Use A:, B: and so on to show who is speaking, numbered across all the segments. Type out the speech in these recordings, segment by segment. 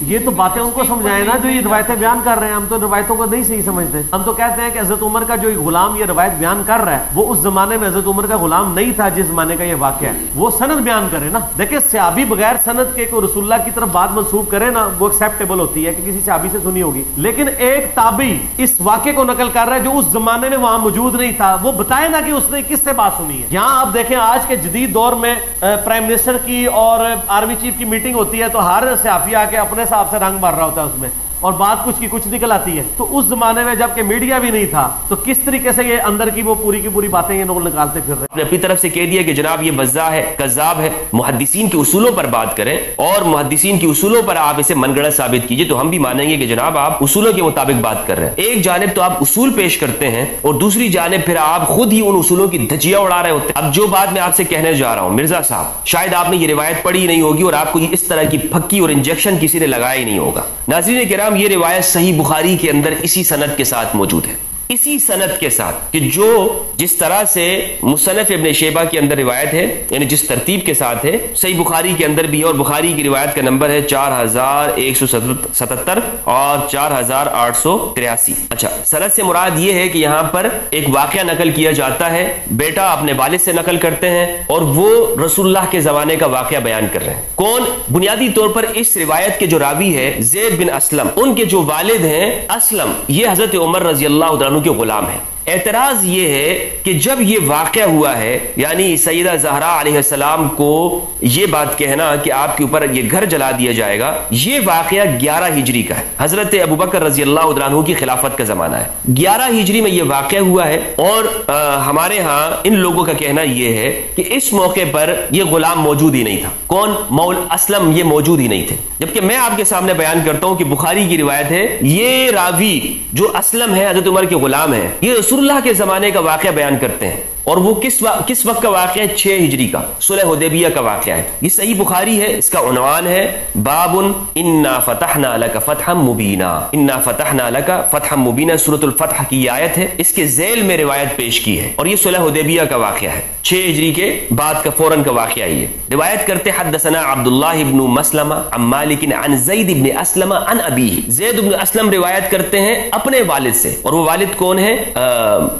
A: یہ تو باتیں ان کو سمجھائیں نا جو یہ روایتیں بیان کر رہے ہیں ہم تو روایتوں کو نہیں صحیح سمجھتے۔ ہم تو کہتے ہیں کہ حضرت عمر کا جو غلام یہ روایت بیان کر رہا ہے وہ اس زمانے میں حضرت عمر کا غلام نہیں تھا جس زمانے کا یہ واقعہ ہے۔ وہ سند بیان کرے نا۔ دیکھیں سیابی بغیر سند کے کوئی رسول اللہ کی طرف بات منسوخ کرے نا وہ ایکسیپٹیبل ہوتی ہے کہ کسی سیابی سے سنی ہوگی۔ لیکن ایک تابعی اس واقعے کو نقل کر رہا ہے جو اس زمانے میں وہاں موجود نہیں تھا۔ وہ بتائے نا کہ اس نے کس سے بات سنی ہے۔ یہاں آپ دیکھیں آج کے جدید دور میں پرائم منسٹر کی اور آرمی چیف کی میٹنگ ہوتی ہے تو ہر سیافی آ کے اپنے حساب سے رنگ مار رہا ہوتا ہے اس میں۔ اور بات کچھ کی کچھ نکل آتی ہے۔ تو اس زمانے میں جبکہ میڈیا بھی نہیں تھا، تو کس طریقے سے یہ اندر کی وہ پوری کی پوری باتیں یہ لوگ نکالتے پھر رہے؟
B: ہیں اپنی طرف سے کہہ دیا کہ جناب یہ بزا ہے قذاب ہے، محدثین کے اصولوں پر بات کریں اور محدثین کے اصولوں پر آپ اسے من گڑت ثابت کیجیے تو ہم بھی مانیں گے کہ جناب آپ اصولوں کے مطابق بات کر رہے ہیں۔ ایک جانب تو آپ اصول پیش کرتے ہیں اور دوسری جانب پھر آپ خود ہی ان اصولوں کی دھجیاں اڑا رہے ہوتے ہیں۔ اب جو بات میں آپ سے کہنے جا رہا ہوں، مرزا صاحب، شاید آپ نے یہ روایت پڑھی نہیں ہوگی اور آپ کو اس طرح کی پھکی اور انجیکشن کسی نے لگایا ہی نہیں ہوگا۔ ناظرین کرام یہ روایت صحیح بخاری کے اندر اسی سند کے ساتھ موجود ہے۔ اسی سنت کے ساتھ کہ جو جس طرح سے مصنف ابن شیبہ کے اندر روایت ہے یعنی جس ترتیب کے ساتھ ہے، صحیح بخاری کے اندر بھی ہے اور بخاری کی روایت کا نمبر ہے چار ہزار ایک سو ستتر اور چار ہزار آٹھ سو تریاسی۔ اچھا سنت سے مراد یہ ہے کہ یہاں پر ایک واقعہ نقل کیا جاتا ہے۔ بیٹا اپنے والد سے نقل کرتے ہیں اور وہ رسول اللہ کے زمانے کا واقعہ بیان کر رہے ہیں۔ کون؟ بنیادی طور پر اس روایت کے جو راوی ہے، زید بن اسلم۔ ان کے جو والد ہیں، اسلم۔ یہ حضرت عمر رضی اللہ عنہ کے غلام ہیں۔ اعتراض یہ ہے کہ جب یہ واقعہ ہوا ہے یعنی سیدہ زہرا علیہ السلام کو یہ بات کہنا کہ آپ کے اوپر یہ گھر جلا دیا جائے گا، یہ واقعہ گیارہ ہجری کا ہے۔ حضرت ابو بکر رضی اللہ عنہ کی خلافت کا زمانہ ہے۔ گیارہ ہجری میں یہ واقعہ ہوا ہے اور ہمارے ہاں ان لوگوں کا کہنا یہ ہے کہ اس موقع پر یہ غلام موجود ہی نہیں تھا۔ کون؟ مول اسلم یہ موجود ہی نہیں تھے۔ جبکہ میں آپ کے سامنے بیان کرتا ہوں کہ بخاری کی روایت ہے، یہ راوی جو اسلم ہے، حضرت عمر کے غلام ہے یہ رسول رسول اللہ کے زمانے کا واقعہ بیان کرتے ہیں۔ اور وہ کس کس وقت کا واقعہ ہے؟ چھ ہجری کا، صلح حدیبیہ کا واقعہ ہے۔ یہ صحیح بخاری ہے، اس کا عنوان ہے باب انا فتحنا لک فتحا مبینا۔ انا فتحنا لک فتحا مبینا سورۃ الفتح کی آیت ہے۔ اس کے ذیل میں روایت پیش کی ہے۔ اور یہ صلح حدیبیہ کا واقعہ ہے۔ چھ ہجری کے بعد کا فوراً کا واقعہ یہ۔ روایت کرتے حدثنا عبداللہ ابن مسلم عن مالک عن زید ابن اسلم عن ابی۔ زید ابن اسلم روایت کرتے ہیں اپنے والد سے۔ اور وہ والد کون ہے؟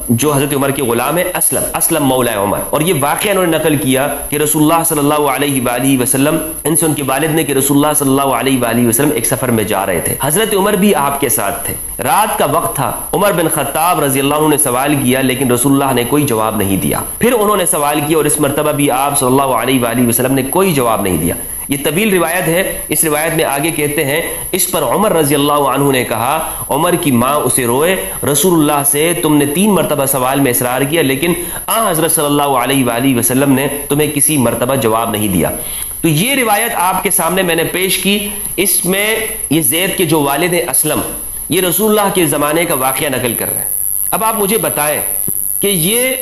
B: جو حضرت عمر کے غلام ہے، اسلم۔ اسلم مولا عمر۔ اور یہ واقعہ انہوں نے نقل کیا کہ رسول اللہ صلی اللہ علیہ وآلہ وسلم، ان سے ان کے والد نے کہ رسول اللہ صلی اللہ علیہ وآلہ وسلم ایک سفر میں جا رہے تھے۔ حضرت عمر بھی آپ کے ساتھ تھے۔ رات کا وقت تھا۔ عمر بن خطاب رضی اللہ عنہ نے سوال کیا، لیکن رسول اللہ نے کوئی جواب نہیں دیا۔ پھر انہوں نے سوال کیا اور اس مرتبہ بھی آپ صلی اللہ علیہ وآلہ وسلم نے کوئی جواب نہیں دیا۔ یہ طویل روایت ہے، اس روایت میں آگے کہتے ہیں، اس پر عمر رضی اللہ عنہ نے کہا، عمر کی ماں اسے روئے، رسول اللہ سے تم نے تین مرتبہ سوال میں اصرار کیا، لیکن آ حضرت صلی اللہ علیہ وآلہ وسلم نے تمہیں کسی مرتبہ جواب نہیں دیا۔ تو یہ روایت آپ کے سامنے میں نے پیش کی، اس میں یہ زید کے جو والد ہیں اسلم، یہ رسول اللہ کے زمانے کا واقعہ نقل کر رہے ہیں۔ اب آپ مجھے بتائیں کہ یہ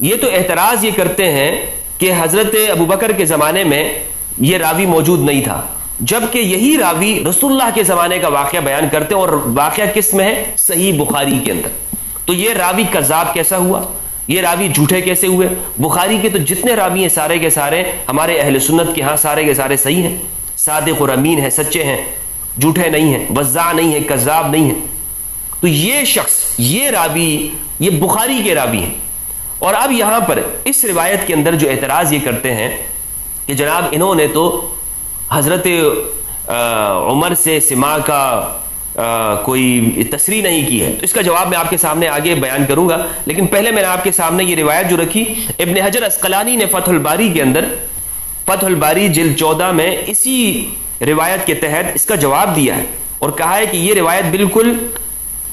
B: یہ تو اعتراض یہ کرتے ہیں کہ حضرت ابو بکر کے زمانے میں یہ راوی موجود نہیں تھا۔ جبکہ یہی راوی رسول اللہ کے زمانے کا واقعہ بیان کرتے اور واقعہ کس میں ہے؟ صحیح بخاری کے اندر۔ تو یہ راوی کذاب کیسا ہوا؟ یہ راوی جھوٹے کیسے ہوئے؟ بخاری کے تو جتنے راوی ہیں سارے کے سارے ہمارے اہل سنت کے ہاں سارے کے سارے صحیح ہیں۔ صادق اور امین ہیں، سچے ہیں، جھوٹے نہیں ہیں وزا نہیں ہیں، کذاب نہیں ہیں۔ تو یہ شخص، یہ راوی، یہ بخاری کے راوی ہیں۔ اور اب یہاں پر اس روایت کے اندر جو اعتراض یہ کرتے ہیں کہ جناب انہوں نے تو حضرت عمر سے سما کا کوئی تصریح نہیں کی ہے۔ تو اس کا جواب میں آپ کے سامنے آگے بیان کروں گا۔ لیکن پہلے میں نے آپ کے سامنے یہ روایت جو رکھی، ابن حجر اسقلانی نے فتح الباری کے اندر، فتح الباری جلد چودہ میں اسی روایت کے تحت اس کا جواب دیا ہے اور کہا ہے کہ یہ روایت بالکل،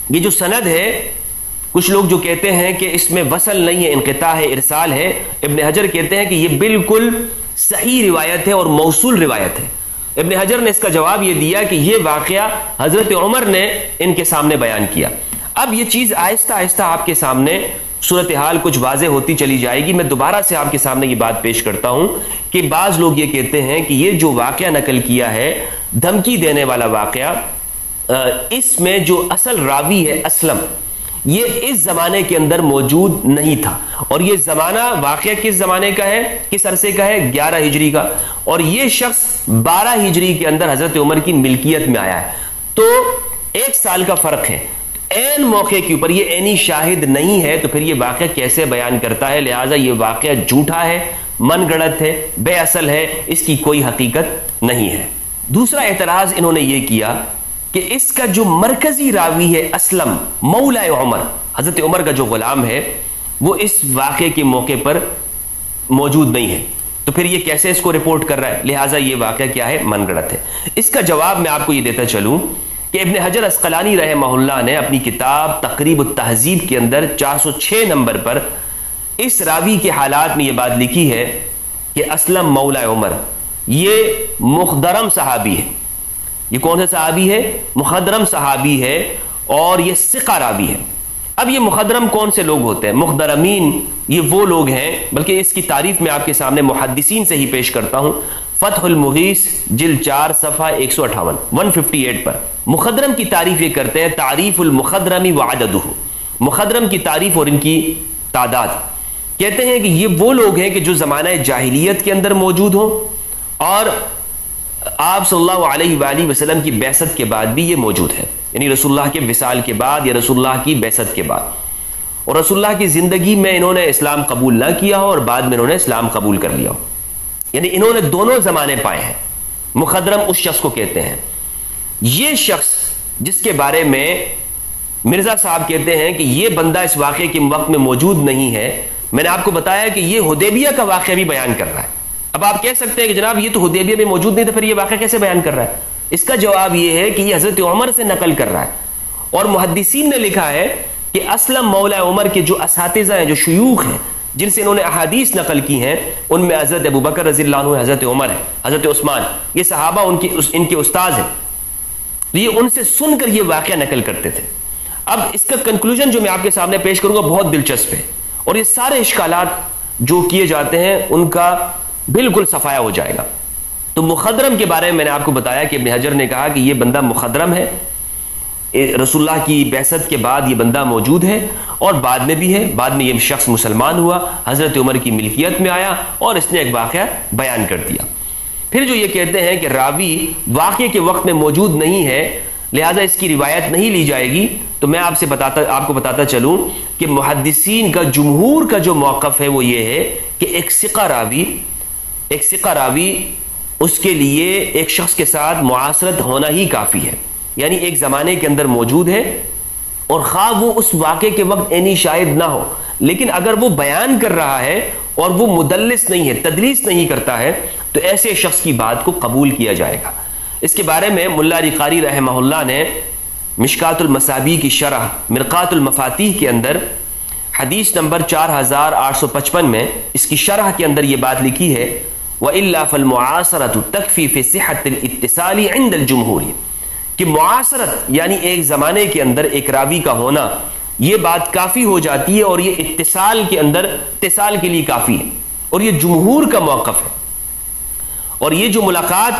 B: یہ جو سند ہے، کچھ لوگ جو کہتے ہیں کہ اس میں وصل نہیں ہے، انقطاع ہے، ارسال ہے۔ ابن حجر کہتے ہیں کہ یہ بالکل صحیح روایت ہے اور موصول روایت ہے۔ ابن حجر نے اس کا جواب یہ دیا کہ یہ واقعہ حضرت عمر نے ان کے سامنے بیان کیا۔ اب یہ چیز آہستہ آہستہ آپ کے سامنے صورتحال کچھ واضح ہوتی چلی جائے گی۔ میں دوبارہ سے آپ کے سامنے یہ بات پیش کرتا ہوں کہ بعض لوگ یہ کہتے ہیں کہ یہ جو واقعہ نقل کیا ہے، دھمکی دینے والا واقعہ اس میں جو اصل راوی ہے اسلم۔ یہ اس زمانے کے اندر موجود نہیں تھا۔ اور یہ زمانہ واقعہ کس زمانے کا ہے؟ کس عرصے کا ہے؟ گیارہ ہجری کا۔ اور یہ شخص بارہ ہجری کے اندر حضرت عمر کی ملکیت میں آیا ہے۔ تو ایک سال کا فرق ہے۔ این موقع کے اوپر یہ اینی شاہد نہیں ہے تو پھر یہ واقعہ کیسے بیان کرتا ہے؟ لہٰذا یہ واقعہ جھوٹا ہے، من گڑت ہے، بے اصل ہے، اس کی کوئی حقیقت نہیں ہے۔ دوسرا اعتراض انہوں نے یہ کیا کہ اس کا جو مرکزی راوی ہے اسلم، مولا عمر، حضرت عمر کا جو غلام ہے، وہ اس واقعے کے موقع پر موجود نہیں ہے۔ تو پھر یہ کیسے اس کو رپورٹ کر رہا ہے؟ لہٰذا یہ واقعہ کیا ہے؟ من گڑت ہے۔ اس کا جواب میں آپ کو یہ دیتا چلوں کہ ابن حجر اسقلانی رحمہ اللہ نے اپنی کتاب تقریب التہذیب کے اندر چار سو چھ نمبر پر اس راوی کے حالات میں یہ بات لکھی ہے کہ اسلم مولا عمر، یہ مخدرم صحابی ہے۔ یہ کون سا صحابی ہے؟ مخدرم صحابی ہے اور یہ سقہ راوی ہے۔ اب یہ مخدرم کون سے لوگ ہوتے ہیں؟ مخدرمین یہ وہ لوگ ہیں، بلکہ اس کی تعریف میں آپ کے سامنے محدثین سے ہی پیش کرتا ہوں۔ فتح المغیث جل چار، صفحہ ایک سو اٹھاون ون ففٹی ایٹ پر۔ مخدرم کی تعریف یہ کرتے ہیں، تعریف المخدرمی وعددہ۔ مخدرم کی تعریف اور ان کی تعداد۔ کہتے ہیں کہ یہ وہ لوگ ہیں کہ جو زمانہ جاہلیت کے اندر موجود ہوں اور آپ صلی اللہ علیہ وآلہ وسلم کی بیست کے بعد بھی یہ موجود ہے۔ یعنی رسول اللہ کے وصال کے بعد یا رسول اللہ کی بیست کے بعد۔ اور رسول اللہ کی زندگی میں انہوں نے اسلام قبول نہ کیا ہو اور بعد میں انہوں نے اسلام قبول کر لیا ہو۔ یعنی انہوں نے دونوں زمانے پائے ہیں۔ مخدرم اس شخص کو کہتے ہیں۔ یہ شخص جس کے بارے میں مرزا صاحب کہتے ہیں کہ یہ بندہ اس واقعے کے وقت میں موجود نہیں ہے۔ میں نے آپ کو بتایا کہ یہ حدیبیہ کا واقعہ بھی بیان کر رہا ہے۔ اب آپ کہہ سکتے ہیں کہ جناب یہ تو حدیبیہ میں موجود نہیں تھا، پھر یہ واقعہ کیسے بیان کر رہا ہے؟ اس کا جواب یہ ہے کہ یہ حضرت عمر سے نقل کر رہا ہے۔ اور محدثین نے لکھا ہے کہ اسلم مولا عمر کے جو اساتذہ ہیں، جو شیوخ ہیں، جن سے انہوں نے احادیث نقل کی ہیں، ان میں حضرت ابو بکر رضی اللہ عنہ، حضرت عمر ہے حضرت عثمان، یہ صحابہ ان کی ان کے استاذ ہیں۔ یہ ان سے سن کر یہ واقعہ نقل کرتے تھے۔ اب اس کا کنکلوژن جو میں آپ کے سامنے پیش کروں گا، بہت دلچسپ ہے۔ اور یہ سارے اشکالات جو کیے جاتے ہیں، ان کا بالکل صفایا ہو جائے گا۔ تو مخدرم کے بارے میں میں نے آپ کو بتایا کہ ابن حجر نے کہا کہ یہ بندہ مخدرم ہے۔ رسول اللہ کی بیست کے بعد یہ بندہ موجود ہے اور بعد میں بھی ہے۔ بعد میں یہ شخص مسلمان ہوا، حضرت عمر کی ملکیت میں آیا اور اس نے ایک واقعہ بیان کر دیا۔ پھر جو یہ کہتے ہیں کہ راوی واقعے کے وقت میں موجود نہیں ہے، لہٰذا اس کی روایت نہیں لی جائے گی۔ تو میں آپ سے بتاتا، آپ کو بتاتا چلوں کہ محدثین کا جمہور کا جو موقف ہے وہ یہ ہے کہ ایک سقہ راوی ایک سقہ راوی اس کے لیے ایک شخص کے ساتھ معاصرت ہونا ہی کافی ہے۔ یعنی ایک زمانے کے اندر موجود ہے اور خواہ وہ اس واقعے کے وقت اینی شاید نہ ہو، لیکن اگر وہ بیان کر رہا ہے اور وہ مدلس نہیں ہے، تدلیس نہیں کرتا ہے، تو ایسے شخص کی بات کو قبول کیا جائے گا۔ اس کے بارے میں ملا علی قاری رحمہ اللہ نے مشکات المصابی کی شرح مرقات المفاتیح کے اندر حدیث نمبر چار ہزار آٹھ سو پچپن میں اس کی شرح کے اندر یہ بات لکھی ہے وَإِلَّا فَالْمُعَاصَرَةُ تَكْفِي فِي صِحَةِ الْإِتِّصَالِ عِنْدَ الْجُمْهُورِ. کہ معاصرت یعنی ایک زمانے کے اندر ایک راوی کا ہونا، یہ بات کافی ہو جاتی ہے اور یہ اتصال کے اندر اتصال کے لیے کافی ہے اور یہ جمہور کا موقف ہے۔ اور یہ جو ملاقات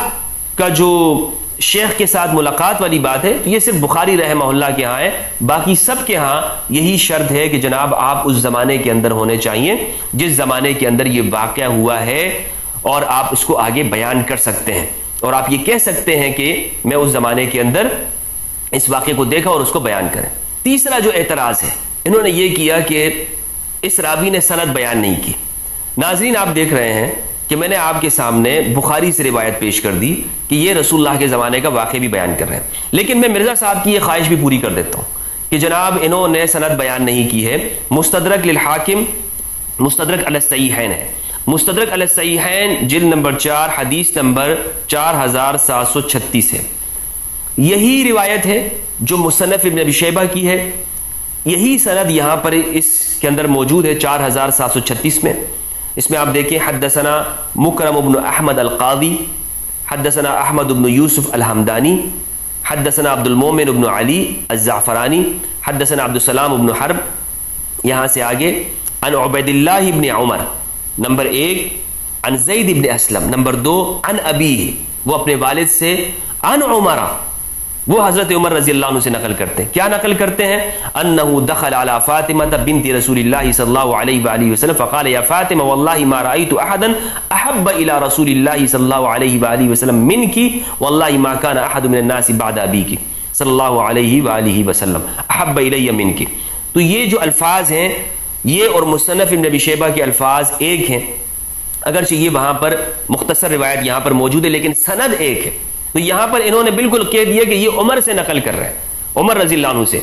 B: کا جو شیخ کے ساتھ ملاقات والی بات ہے، یہ صرف بخاری رحمہ اللہ کے ہاں ہے، باقی سب کے ہاں یہی شرط ہے کہ جناب آپ اس زمانے کے اندر ہونے چاہیے جس زمانے کے اندر یہ واقعہ ہوا ہے۔ اور آپ اس کو آگے بیان کر سکتے ہیں۔ اور آپ یہ کہہ سکتے ہیں کہ میں اس زمانے کے اندر اس واقعے کو دیکھا اور اس کو بیان کریں۔ تیسرا جو اعتراض ہے، انہوں نے یہ کیا کہ اس راوی نے سند بیان نہیں کی۔ ناظرین، آپ دیکھ رہے ہیں کہ میں نے آپ کے سامنے بخاری سے روایت پیش کر دی کہ یہ رسول اللہ کے زمانے کا واقع بھی بیان کر رہے ہیں۔ لیکن میں مرزا صاحب کی یہ خواہش بھی پوری کر دیتا ہوں کہ جناب، انہوں نے سند بیان نہیں کی ہے۔ مستدرک للحاکم، مستدرک السیحین ہے۔ مستدرک علیہ السیحین جل نمبر چار، حدیث نمبر چار ہزار سات سو چھتیس ہے۔ یہی روایت ہے جو مصنف ابن ابی شیبہ کی ہے۔ یہی سند یہاں پر اس کے اندر موجود ہے چار ہزار سات سو چھتیس میں۔ اس میں آپ دیکھیں، حدثنا مکرم ابن احمد القاضی، حدثنا احمد ابن یوسف الحمدانی، حدثنا عبد المومن ابن علی الزعفرانی، حدثنا عبد السلام ابن حرب۔ یہاں سے آگے ان عبید اللہ ابن عمر۔ نمبر ایک ان زید ابن اسلم. نمبر دو ان ابی. وہ اپنے والد سے ان عمرہ. وہ حضرت عمر رضی اللہ عنہ سے نقل کرتے ہیں۔ کیا نقل کرتے ہیں؟ انہو دخل علی فاطمہ بنت رسول اللہ صلی اللہ علیہ وآلہ وسلم، فقال، یا فاطمہ، واللہ ما رأیت احدا احب الى رسول اللہ صلی اللہ علیہ وآلہ وسلم من کی واللہ ما کان احد من الناس بعد ابی کی صلی اللہ علیہ وآلہ وسلم، احب الی من کی تو یہ جو الفاظ ہیں یہ اور مصنف نبی شیبہ کے الفاظ ایک ہیں۔ اگرچہ یہ وہاں پر مختصر روایت یہاں پر موجود ہے، لیکن سند ایک ہے۔ تو یہاں پر انہوں نے بالکل کہہ دیا کہ یہ عمر سے نقل کر رہے ہیں، عمر رضی اللہ عنہ سے۔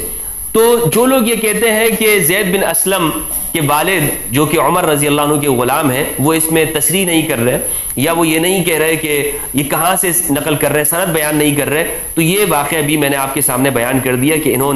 B: تو جو لوگ یہ کہتے ہیں کہ زید بن اسلم کے والد، جو کہ عمر رضی اللہ عنہ کے غلام ہیں، وہ اس میں تصریح نہیں کر رہے، یا وہ یہ نہیں کہہ رہے کہ یہ کہاں سے نقل کر رہے ہیں سند بیان نہیں کر رہے۔ تو یہ واقعہ بھی میں نے آپ کے سامنے بیان کر دیا کہ انہوں نے